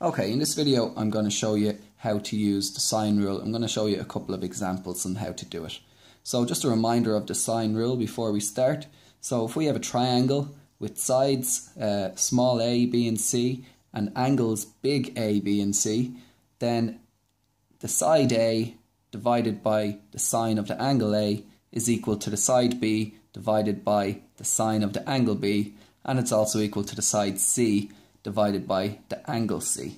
Okay, in this video I'm going to show you how to use the sine rule. I'm going to show you a couple of examples on how to do it. So just a reminder of the sine rule before we start. So if we have a triangle with sides uh, small a, b and c and angles big A, B and C, then the side A divided by the sine of the angle A is equal to the side B divided by the sine of the angle B and it's also equal to the side C divided by the angle C.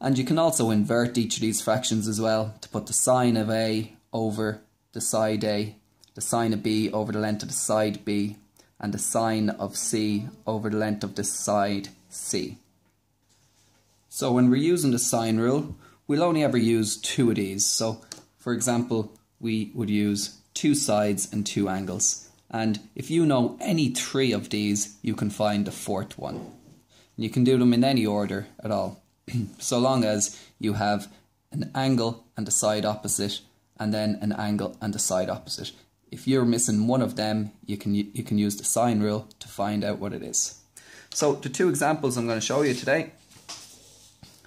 And you can also invert each of these fractions as well to put the sine of A over the side A, the sine of B over the length of the side B, and the sine of C over the length of the side C. So when we're using the sine rule, we'll only ever use two of these. So for example, we would use two sides and two angles. And if you know any three of these, you can find the fourth one. And you can do them in any order at all, so long as you have an angle and a side opposite, and then an angle and a side opposite. If you're missing one of them, you can you can use the sine rule to find out what it is. So the two examples I'm going to show you today.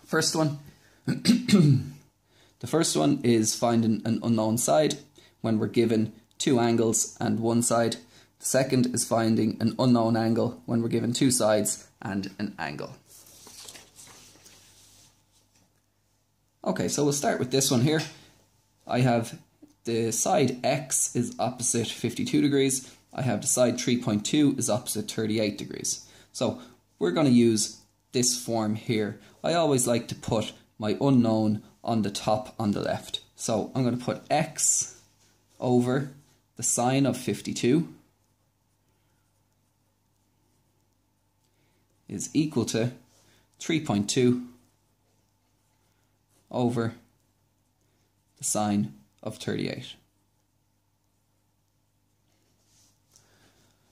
First one, the first one is finding an unknown side when we're given two angles and one side. The second is finding an unknown angle when we're given two sides and an angle. Okay, so we'll start with this one here. I have the side x is opposite 52 degrees. I have the side 3.2 is opposite 38 degrees. So we're going to use this form here. I always like to put my unknown on the top on the left. So I'm going to put x over the sine of 52 is equal to 3.2 over the sine of 38.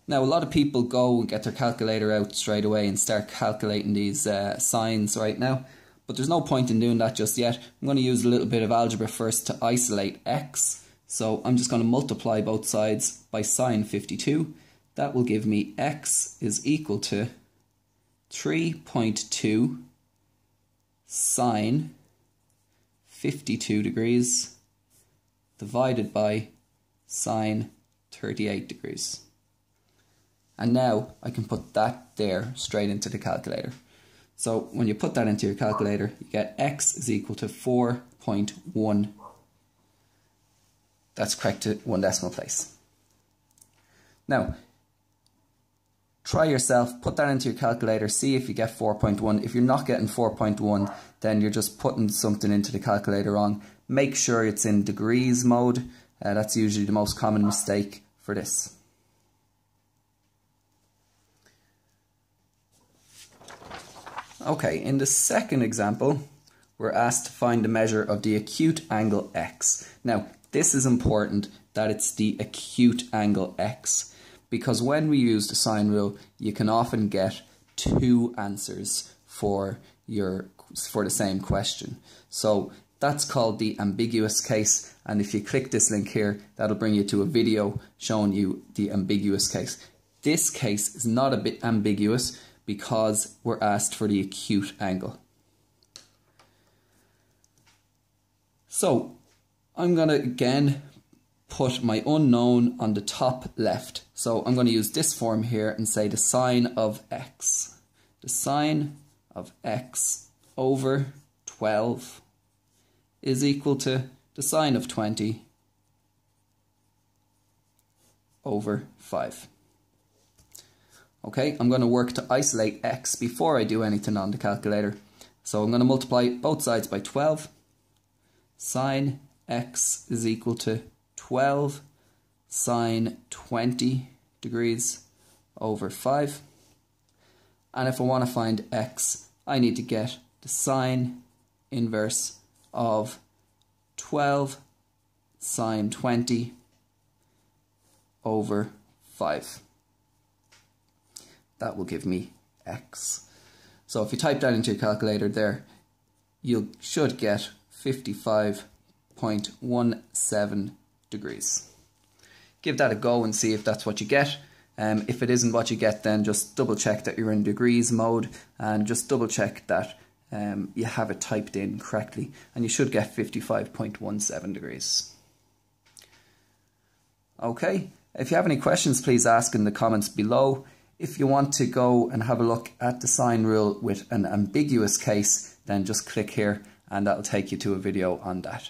Now, a lot of people go and get their calculator out straight away and start calculating these uh, sines right now, but there's no point in doing that just yet. I'm going to use a little bit of algebra first to isolate x so I'm just going to multiply both sides by sine 52. That will give me x is equal to 3.2 sine 52 degrees divided by sine 38 degrees. And now I can put that there straight into the calculator. So when you put that into your calculator, you get x is equal to 4.1 that's correct to one decimal place. Now, try yourself, put that into your calculator, see if you get 4.1. If you're not getting 4.1, then you're just putting something into the calculator wrong. Make sure it's in degrees mode. Uh, that's usually the most common mistake for this. Okay, in the second example, we're asked to find the measure of the acute angle x. Now, this is important that it's the acute angle x because when we use the sine rule, you can often get two answers for your for the same question. So that's called the ambiguous case and if you click this link here that'll bring you to a video showing you the ambiguous case. This case is not a bit ambiguous because we're asked for the acute angle. So I'm going to again put my unknown on the top left. So I'm going to use this form here and say the sine of x. The sine of x over 12 is equal to the sine of 20 over 5. Okay, I'm going to work to isolate x before I do anything on the calculator. So I'm going to multiply both sides by 12. Sine x is equal to 12 sine 20 degrees over 5. And if I want to find x, I need to get the sine inverse of 12 sine 20 over 5. That will give me x. So if you type that into your calculator there, you should get 55 0.17 degrees. Give that a go and see if that's what you get. Um, if it isn't what you get, then just double check that you're in degrees mode and just double check that um, you have it typed in correctly and you should get 55.17 degrees. Okay, if you have any questions, please ask in the comments below. If you want to go and have a look at the sine rule with an ambiguous case, then just click here and that'll take you to a video on that.